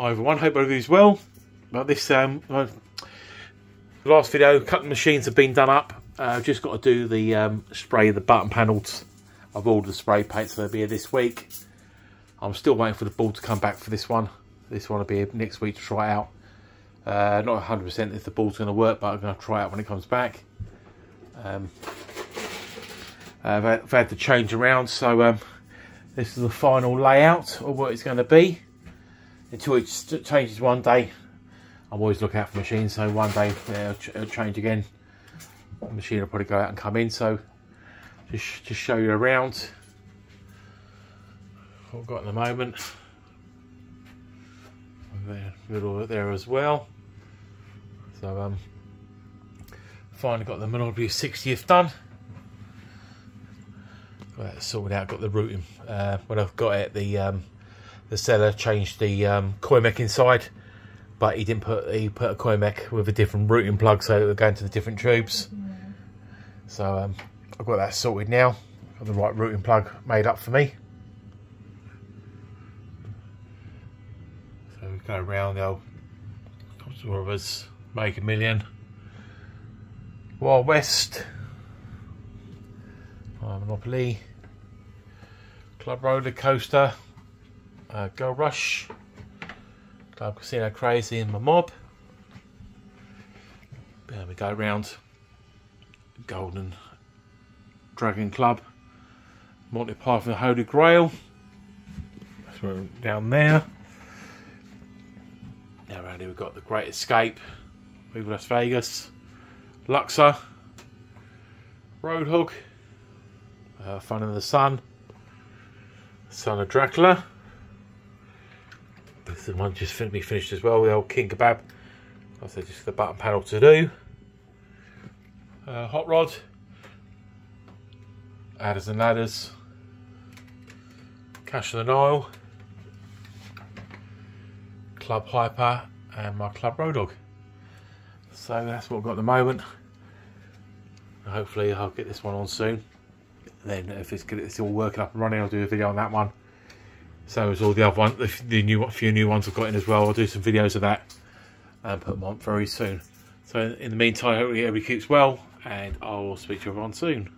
Hi everyone, hope everybody's well. Well, this um, last video, cutting machines have been done up. Uh, I've just got to do the um, spray the button panels. I've ordered the spray paint, so they'll be here this week. I'm still waiting for the ball to come back for this one. This one will be here next week to try out. Uh, not 100% if the ball's going to work, but I'm going to try it out when it comes back. Um, I've, had, I've, had, to change around, so um, this is the final layout of what it's going to be. Until it changes one day, I'm always looking out for machines, so one day yeah, it'll, it'll change again. The machine will probably go out and come in, so just, just show you around what I've got at the moment. There, middle there as well. So um, finally got the Monopoly 60th done. Got that sorted out. Got the routing. Uh, when I've got it, the um, the seller changed the um, coin mech inside, but he didn't put he put a coin mech with a different routing plug, so it would go into the different tubes. So um, I've got that sorted now. Got the right routing plug made up for me. So we go around the old absorbers, make a million. Wild West, Monopoly, Club Roller Coaster, uh, Go Rush, Club Casino Crazy and my mob. There we go around Golden Dragon Club, Monty Python Holy Grail. So down there. Now around here we've got the Great Escape, Viva Las Vegas, Luxor, Roadhog, uh, Fun in the Sun, Son of Dracula. The one just be finished as well, the old King Kebab. Said just the button panel to do. Uh, hot Rod, Adders and Ladders, Cash of the Nile, Club Hyper, and my Club Road Dog. So that's what I've got at the moment. Hopefully I'll get this one on soon. Then if it's good, it's all working up and running, I'll do a video on that one. So as all the other ones, the, the new few new ones I've got in as well. I'll do some videos of that and put them on very soon. So in the meantime, hopefully everybody keeps well, and I'll speak to everyone soon.